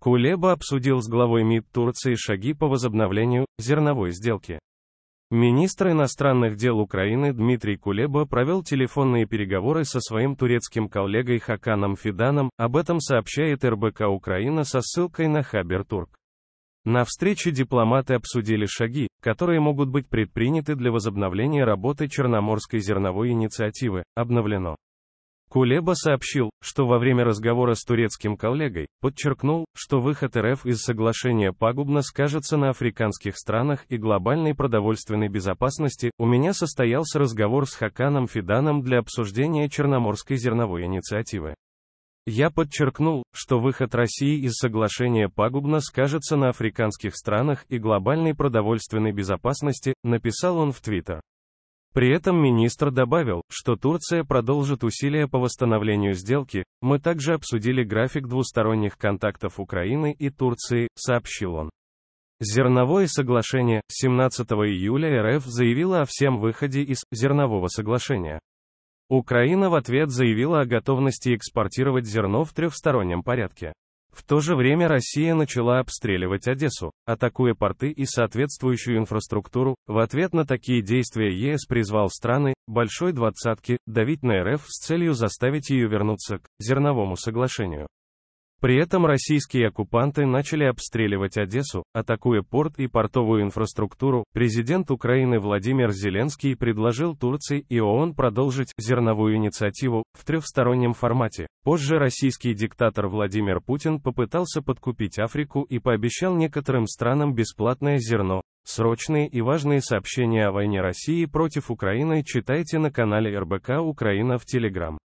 Кулеба обсудил с главой МИД Турции шаги по возобновлению зерновой сделки. Министр иностранных дел Украины Дмитрий Кулеба провел телефонные переговоры со своим турецким коллегой Хаканом Фиданом, об этом сообщает РБК Украина со ссылкой на Хабер Турк. На встрече дипломаты обсудили шаги, которые могут быть предприняты для возобновления работы Черноморской зерновой инициативы, обновлено. Кулеба сообщил, что во время разговора с турецким коллегой, подчеркнул, что выход РФ из соглашения пагубно скажется на африканских странах и глобальной продовольственной безопасности. У меня состоялся разговор с Хаканом Фиданом для обсуждения Черноморской зерновой инициативы. Я подчеркнул, что выход России из соглашения пагубно скажется на африканских странах и глобальной продовольственной безопасности, написал он в Твиттер. При этом министр добавил, что Турция продолжит усилия по восстановлению сделки. Мы также обсудили график двусторонних контактов Украины и Турции, сообщил он. Зерновое соглашение 17 июля РФ заявила о всем выходе из зернового соглашения. Украина в ответ заявила о готовности экспортировать зерно в трехстороннем порядке. В то же время Россия начала обстреливать Одессу, атакуя порты и соответствующую инфраструктуру. В ответ на такие действия ЕС призвал страны Большой Двадцатки давить на РФ с целью заставить ее вернуться к зерновому соглашению. При этом российские оккупанты начали обстреливать Одессу, атакуя порт и портовую инфраструктуру. Президент Украины Владимир Зеленский предложил Турции и ООН продолжить зерновую инициативу в трехстороннем формате. Позже российский диктатор Владимир Путин попытался подкупить Африку и пообещал некоторым странам бесплатное зерно. Срочные и важные сообщения о войне России против Украины читайте на канале РБК Украина в Телеграм.